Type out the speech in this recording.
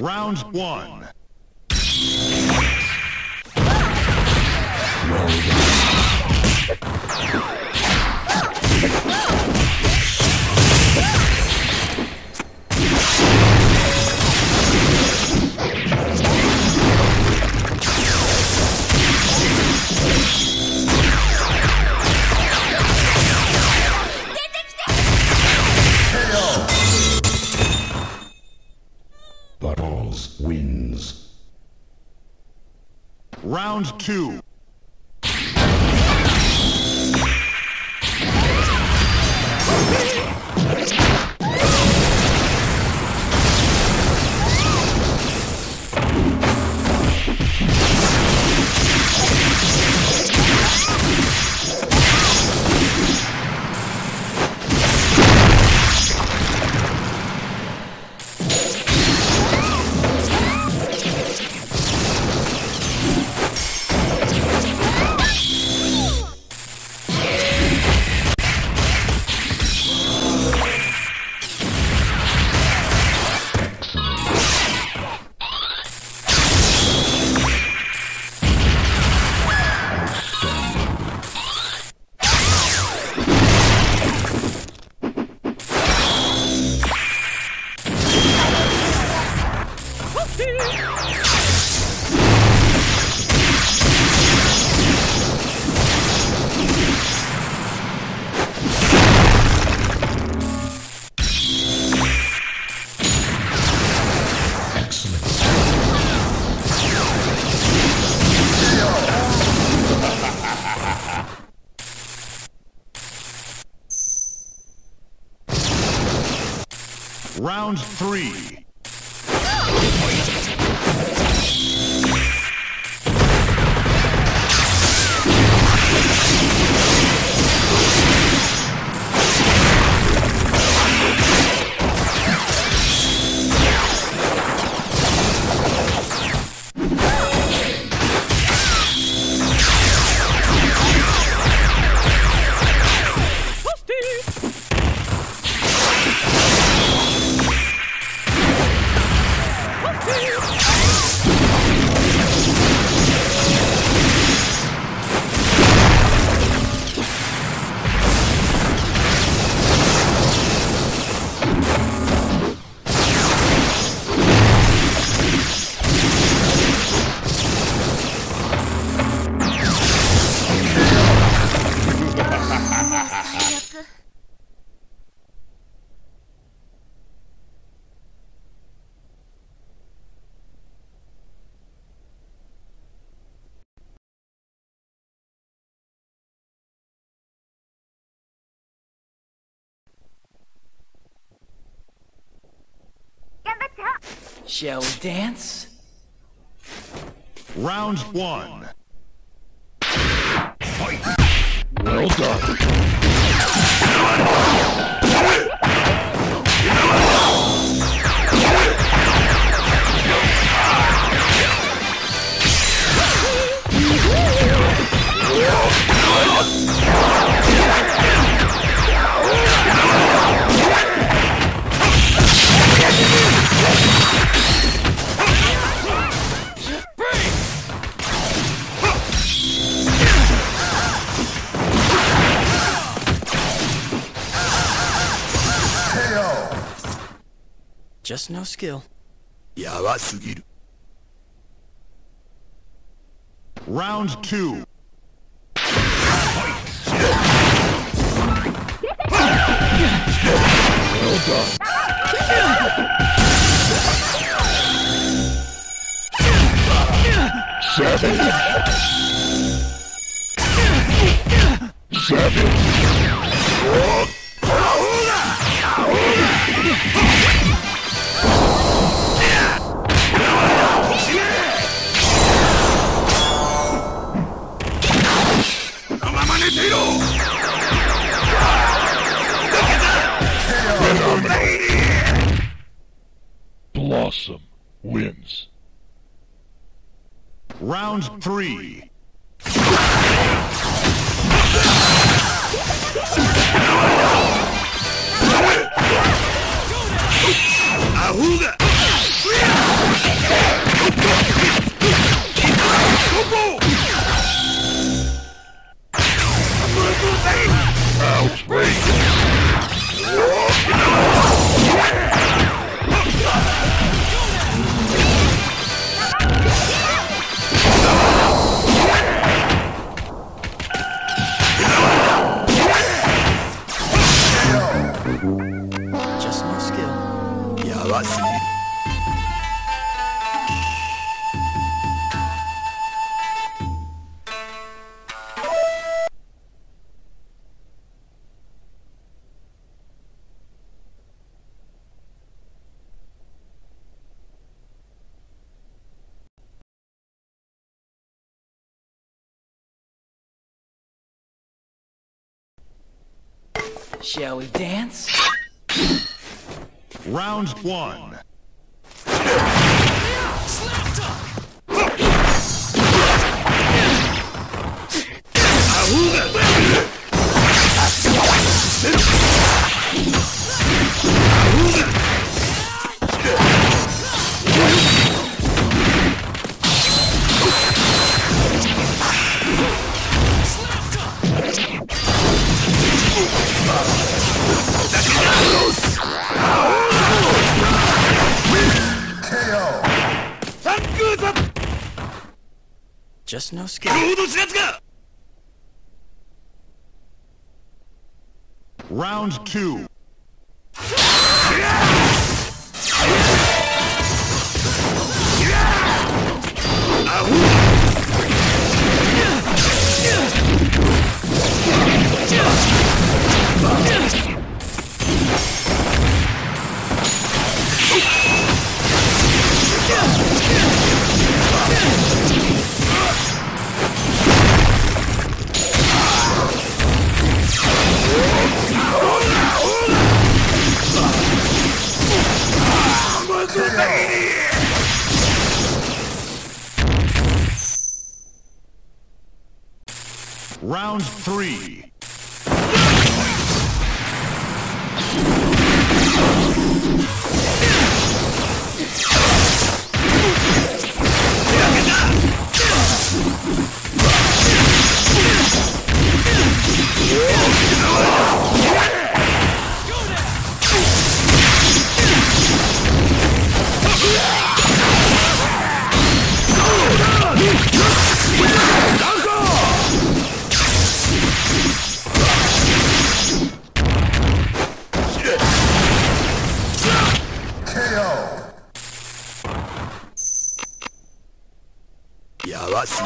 Round one. Round two. Round three. Shall we dance? Round one. Well done. Just no skill. やばすぎる Round two. Well done. Savage. Savage. Blossom Wins. Round three. Ahuga! Shall we dance? Round one. Just no skill. Round two. Round three. falasse.